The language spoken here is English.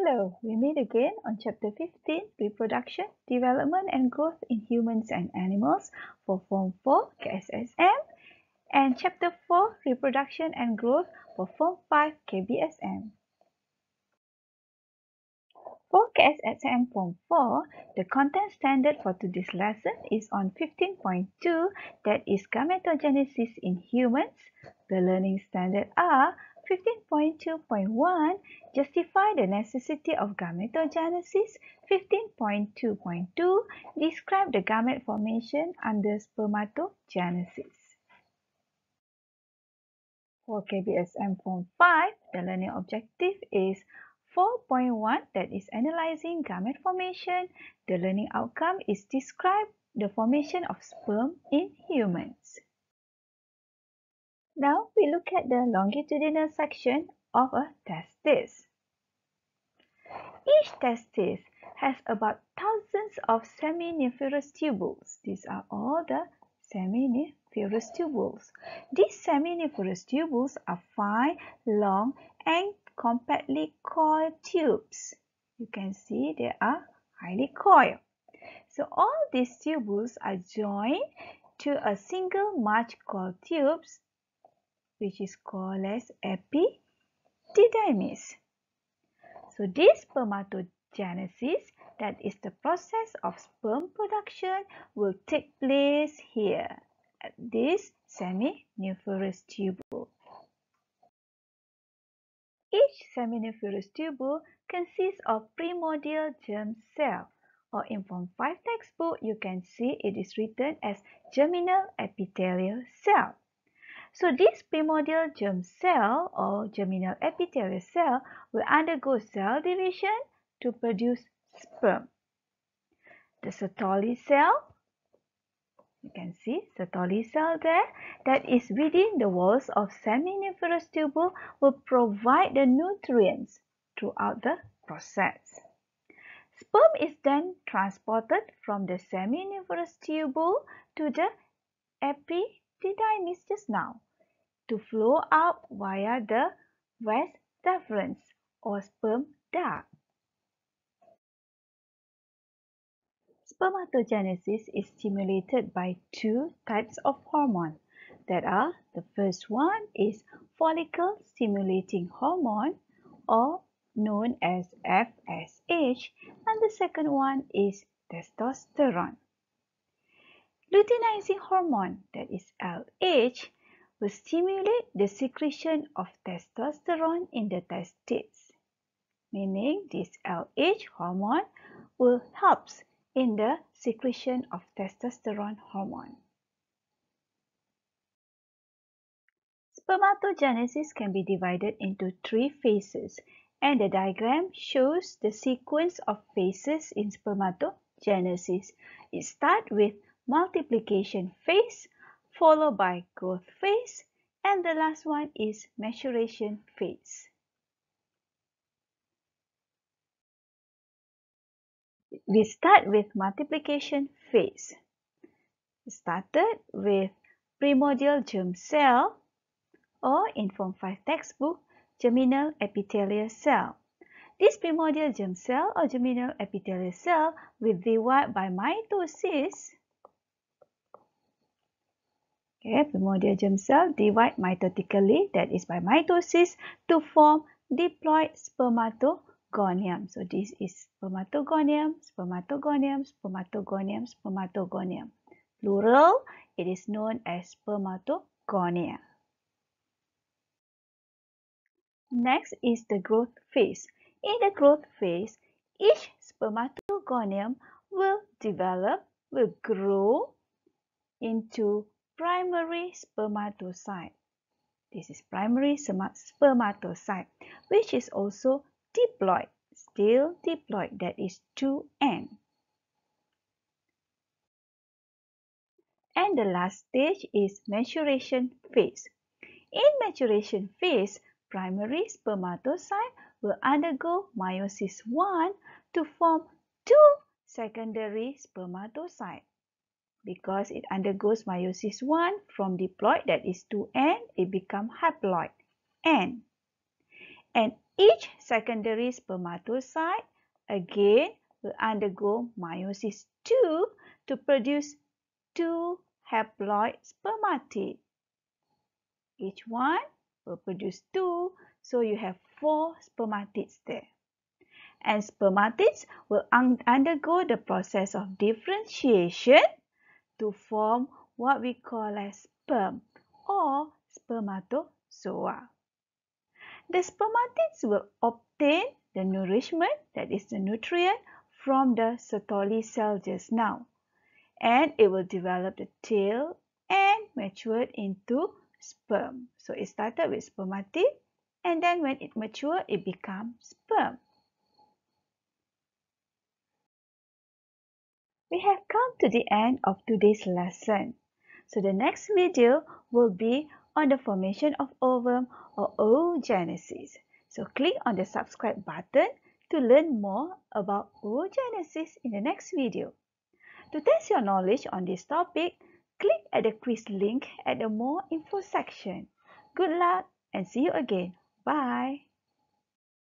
Hello, we meet again on Chapter 15 Reproduction, Development and Growth in Humans and Animals for Form 4 KSSM and Chapter 4 Reproduction and Growth for Form 5 KBSM. For KSSM Form 4, the content standard for today's lesson is on 15.2 that is gametogenesis in humans. The learning standard are 15.2.1 Justify the necessity of gametogenesis. 15.2.2 Describe the gamete formation under spermatogenesis. For KBSM Form 5, the learning objective is 4.1 that is analyzing gamete formation. The learning outcome is describe the formation of sperm in humans. Now we look at the longitudinal section of a testis. Each testis has about thousands of seminiferous tubules. These are all the seminiferous tubules. These seminiferous tubules are fine, long and compactly coiled tubes. You can see they are highly coiled. So all these tubules are joined to a single much coiled tubes which is called as epididymis. So this spermatogenesis, that is the process of sperm production, will take place here at this seminiferous tubule. Each seminiferous tubule consists of primordial germ cell or in Form 5 textbook, you can see it is written as germinal epithelial cell. So this primordial germ cell or germinal epithelial cell will undergo cell division to produce sperm. The Sertoli cell, you can see Sertoli cell there, that is within the walls of seminiferous tubule will provide the nutrients throughout the process. Sperm is then transported from the seminiferous tubule to the epididymis just now to flow out via the vas deferens or sperm duct. Spermatogenesis is stimulated by two types of hormone that are the first one is follicle stimulating hormone or known as FSH and the second one is testosterone. Luteinizing hormone that is LH will stimulate the secretion of testosterone in the testes, meaning this LH hormone will help in the secretion of testosterone hormone. Spermatogenesis can be divided into three phases and the diagram shows the sequence of phases in spermatogenesis. It starts with multiplication phase followed by growth phase, and the last one is maturation phase. We start with multiplication phase. Started with primordial germ cell or in Form 5 textbook, germinal epithelial cell. This primordial germ cell or germinal epithelial cell will divide by mitosis Okay, primordial germ cell divide mitotically, that is by mitosis, to form diploid spermatogonium. So this is spermatogonium, spermatogonium, spermatogonium, spermatogonium. Plural, it is known as spermatogonia. Next is the growth phase. In the growth phase, each spermatogonium will develop, will grow into primary spermatocyte. This is primary spermatocyte, which is also diploid, still diploid, that is 2N. And the last stage is maturation phase. In maturation phase, primary spermatocyte will undergo meiosis 1 to form two secondary spermatocytes because it undergoes meiosis 1 from diploid that is 2n, it become haploid n. And Each secondary spermatocyte again will undergo meiosis 2 to produce two haploid spermatid. Each one will produce two, so you have four spermatids there. And spermatids will un undergo the process of differentiation to form what we call as sperm or spermatozoa. The spermatids will obtain the nourishment, that is the nutrient, from the Sertoli cell just now. And it will develop the tail and mature into sperm. So it started with spermatid and then when it matures, it becomes sperm. We have come to the end of today's lesson. So the next video will be on the formation of ovum or oogenesis. So click on the subscribe button to learn more about oogenesis in the next video. To test your knowledge on this topic, click at the quiz link at the more info section. Good luck and see you again. Bye.